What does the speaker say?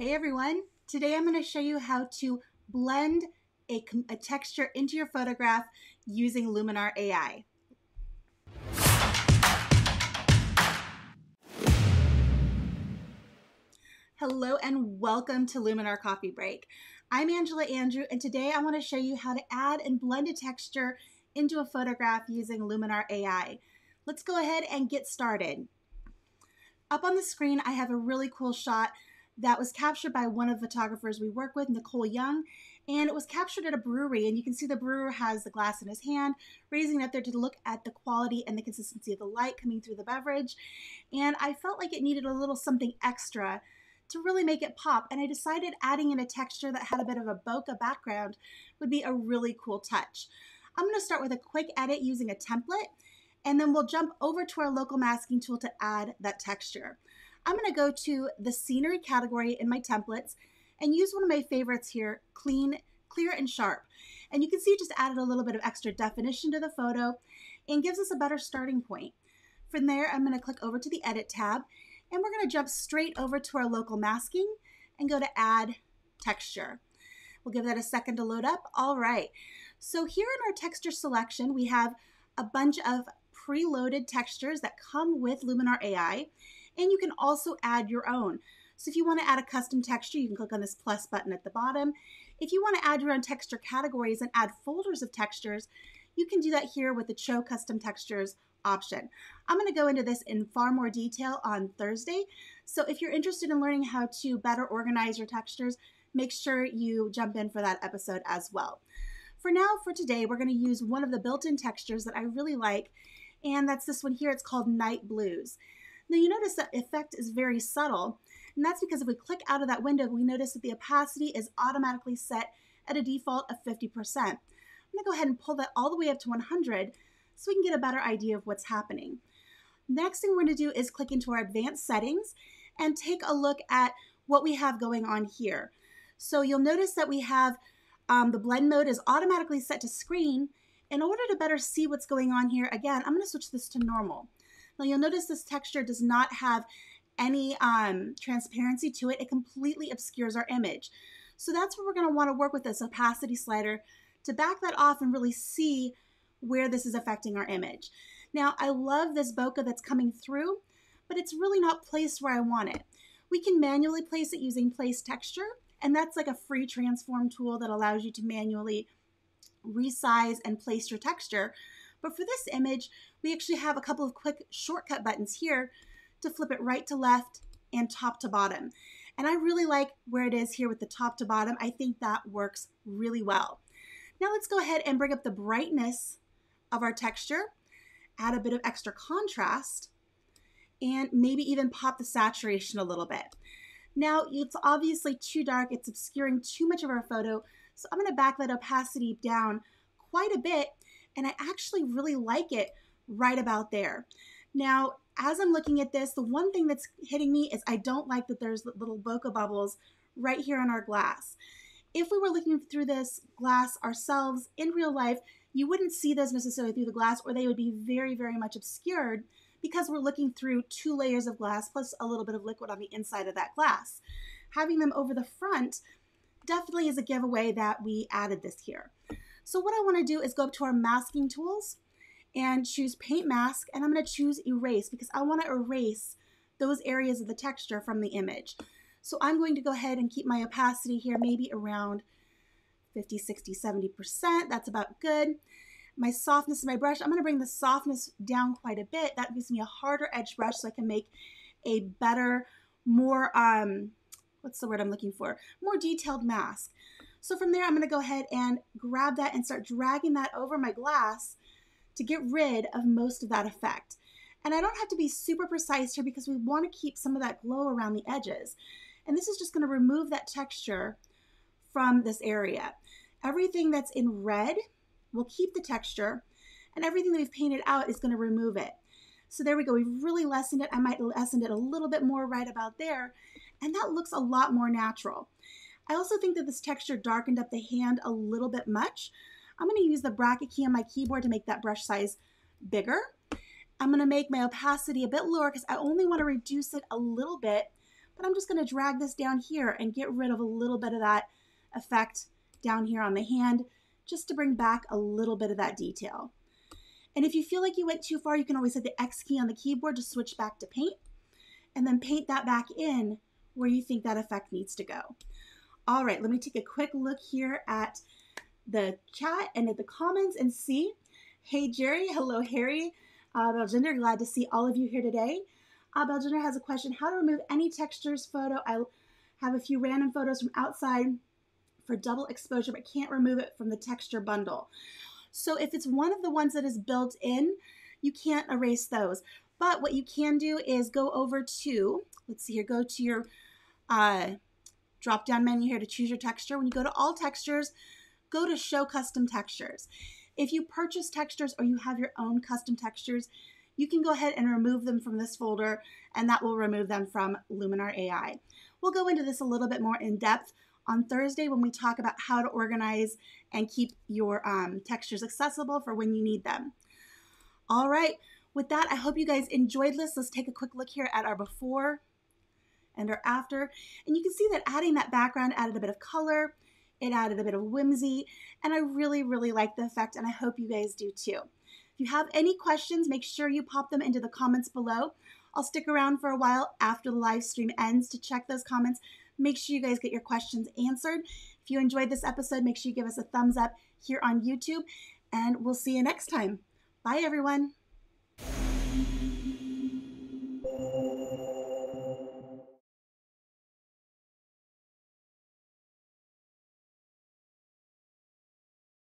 Hey everyone, today I'm going to show you how to blend a, a, texture into your photograph using Luminar AI. Hello and welcome to Luminar Coffee Break. I'm Angela Andrieux and today I want to show you how to add and blend a texture into a photograph using Luminar AI. Let's go ahead and get started. Up on the screen I have a really cool shot that was captured by one of the photographers we work with, Nicole Young, and it was captured at a brewery. And you can see the brewer has the glass in his hand, raising it up there to look at the quality and the consistency of the light coming through the beverage. And I felt like it needed a little something extra to really make it pop. And I decided adding in a texture that had a bit of a bokeh background would be a really cool touch. I'm going to start with a quick edit using a template, and then we'll jump over to our local masking tool to add that texture. I'm going to go to the scenery category in my templates and use one of my favorites here, clean, clear and sharp. And you can see it just added a little bit of extra definition to the photo and gives us a better starting point. From there, I'm going to click over to the edit tab and we're going to jump straight over to our local masking and go to add texture. We'll give that a second to load up. All right. So here in our texture selection, we have a bunch of preloaded textures that come with Luminar AI and you can also add your own. So if you want to add a custom texture, you can click on this plus button at the bottom. If you want to add your own texture categories and add folders of textures, you can do that here with the Show Custom Textures option. I'm going to go into this in far more detail on Thursday. So if you're interested in learning how to better organize your textures, make sure you jump in for that episode as well. For now, for today, we're going to use one of the built-in textures that I really like, and that's this one here. It's called Night Blues. Now you notice that effect is very subtle, and that's because if we click out of that window, we notice that the opacity is automatically set at a default of 50%. I'm gonna go ahead and pull that all the way up to 100 so we can get a better idea of what's happening. Next thing we're gonna do is click into our advanced settings and take a look at what we have going on here. So you'll notice that we have um, the blend mode is automatically set to screen. In order to better see what's going on here, again, I'm gonna switch this to normal. Now you'll notice this texture does not have any um, transparency to it. It completely obscures our image. So that's where we're gonna wanna work with this opacity slider to back that off and really see where this is affecting our image. Now I love this bokeh that's coming through, but it's really not placed where I want it. We can manually place it using place texture, and that's like a free transform tool that allows you to manually resize and place your texture. But for this image, we actually have a couple of quick shortcut buttons here to flip it right to left and top to bottom. And I really like where it is here with the top to bottom. I think that works really well. Now let's go ahead and bring up the brightness of our texture, add a bit of extra contrast, and maybe even pop the saturation a little bit. Now it's obviously too dark, it's obscuring too much of our photo, so I'm gonna back that opacity down quite a bit and I actually really like it right about there. Now, as I'm looking at this, the one thing that's hitting me is I don't like that there's little bokeh bubbles right here on our glass. If we were looking through this glass ourselves in real life, you wouldn't see those necessarily through the glass or they would be very, very much obscured because we're looking through two layers of glass plus a little bit of liquid on the inside of that glass. Having them over the front definitely is a giveaway that we added this here. So what I want to do is go up to our masking tools and choose paint mask and I'm going to choose erase because I want to erase those areas of the texture from the image. So I'm going to go ahead and keep my opacity here maybe around 50, 60, 70%. That's about good. My softness of my brush, I'm going to bring the softness down quite a bit. That gives me a harder edge brush so I can make a better, more, um, what's the word I'm looking for? More detailed mask. So from there, I'm going to go ahead and grab that and start dragging that over my glass to get rid of most of that effect. And I don't have to be super precise here because we want to keep some of that glow around the edges. And this is just going to remove that texture from this area. Everything that's in red will keep the texture and everything that we've painted out is going to remove it. So there we go. We've really lessened it. I might lessen it a little bit more right about there. And that looks a lot more natural. I also think that this texture darkened up the hand a little bit much. I'm going to use the bracket key on my keyboard to make that brush size bigger. I'm going to make my opacity a bit lower because I only want to reduce it a little bit, but I'm just going to drag this down here and get rid of a little bit of that effect down here on the hand just to bring back a little bit of that detail. And if you feel like you went too far, you can always hit the X key on the keyboard to switch back to paint and then paint that back in where you think that effect needs to go. All right, let me take a quick look here at the chat and at the comments and see. Hey, Jerry. Hello, Harry. Uh, Belginder, glad to see all of you here today. Uh, Belginder has a question. How to remove any textures photo? I have a few random photos from outside for double exposure, but can't remove it from the texture bundle. So if it's one of the ones that is built in, you can't erase those. But what you can do is go over to, let's see here, go to your uh, drop down menu here to choose your texture. When you go to all textures, go to show custom textures. If you purchase textures or you have your own custom textures, you can go ahead and remove them from this folder and that will remove them from Luminar AI. We'll go into this a little bit more in depth on Thursday when we talk about how to organize and keep your um, textures accessible for when you need them. All right, with that, I hope you guys enjoyed this. Let's take a quick look here at our before and our after. And you can see that adding that background added a bit of color, it added a bit of whimsy, and I really, really like the effect, and I hope you guys do too. If you have any questions, make sure you pop them into the comments below. I'll stick around for a while after the live stream ends to check those comments Make sure you guys get your questions answered. If you enjoyed this episode, make sure you give us a thumbs up here on YouTube, and we'll see you next time. Bye, everyone.